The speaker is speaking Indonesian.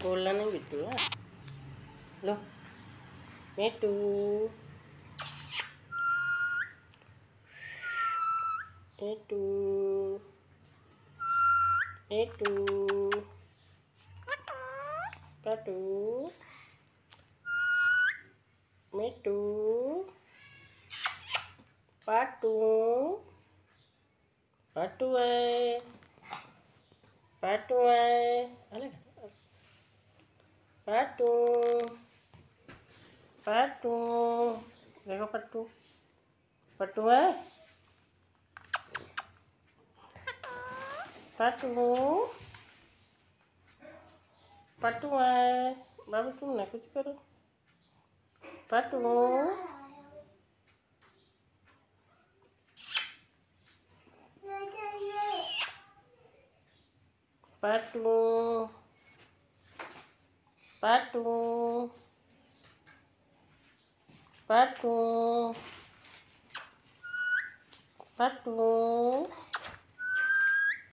Bolanya gitu lah. Loh. Itu. Itu. Itu. Patu. Metu. Patu. Patu eh. Patu. Patu. Jaga patu. Patu eh. Patu. Patu eh. Baru tu nak kucing kau. Patu. Patu. Patu. Patu.